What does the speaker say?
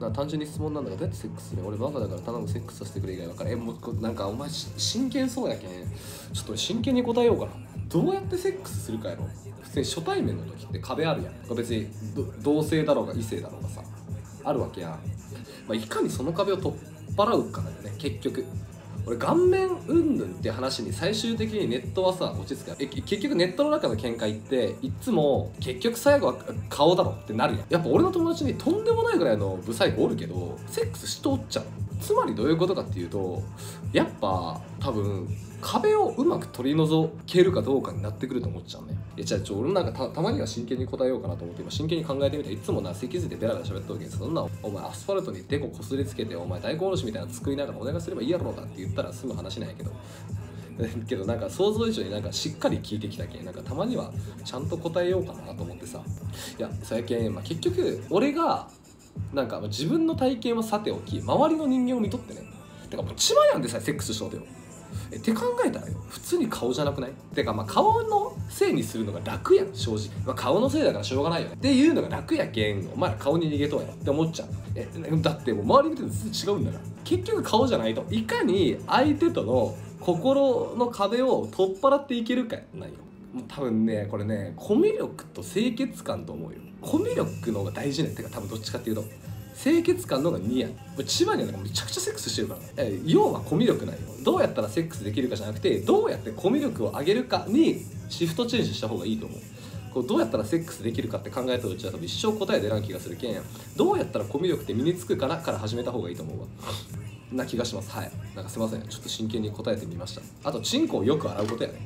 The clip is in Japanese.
な単純に質問なんだけどどうやってセックスする俺バカだから頼むセックスさせてくれ以外分からん。えもうなんかお前真剣そうやけん。ちょっと真剣に答えようかな。どうやってセックスするかやろ。普通に初対面の時って壁あるやん。別に同性だろうが異性だろうがさ。あるわけやん、まあ、いかにその壁を取っ払うかだよね。結局。俺顔面うんぬんって話に最終的にネットはさ落ち着くえ結局ネットの中の見解っていつも結局最後は顔だろってなるやん。やっぱ俺の友達にとんでもないぐらいのブサイクおるけどセックスしとっちゃう。つまりどういうことかっていうとやっぱ多分壁をうまく取り除けるかどうかになってくると思っちゃうね。いやじゃあちょ俺なんかたたまには真剣に答えようかなと思って今真剣に考えてみたいつもな脊髄でベラベラ喋った時にそんなお前アスファルトにデコこすりつけてお前大根おろしみたいなの作りながらお願いすればいいやろうなって言ったら済む話なんやけど。けどなんか想像以上になんかしっかり聞いてきたけん。なんかたまにはちゃんと答えようかなと思ってさ。いや最近、まあ、結局俺がなんか自分の体験はさておき周りの人間を見とってね。てかもう千葉やんでさえセックスしとうてよ。って考えたらよ普通に顔じゃなくない？てかまあ顔のせいにするのが楽やん正直、まあ、顔のせいだからしょうがないよね。っていうのが楽やけんお前ら顔に逃げとうや。って思っちゃう。えだってもう周り見てると全然違うんだから。結局顔じゃないと。いかに相手との心の壁を取っ払っていけるかなんよ。多分ねこれねコミュ力と清潔感と思うよ。コミュ力の方が大事ねってか多分どっちかっていうと。清潔感のが2やん千葉にはめちゃくちゃセックスしてるから。ねえ要はコミュ力ない。よどうやったらセックスできるかじゃなくてどうやってコミュ力を上げるかにシフトチェンジした方がいいと思う。こうどうやったらセックスできるかって考えたうちは多分一生答え出らん気がするけんどうやったらコミュ力って身につくかなから始めた方がいいと思うわ。な気がします。はい。なんかすいません。ちょっと真剣に答えてみました。あとチンコをよく洗うことやね。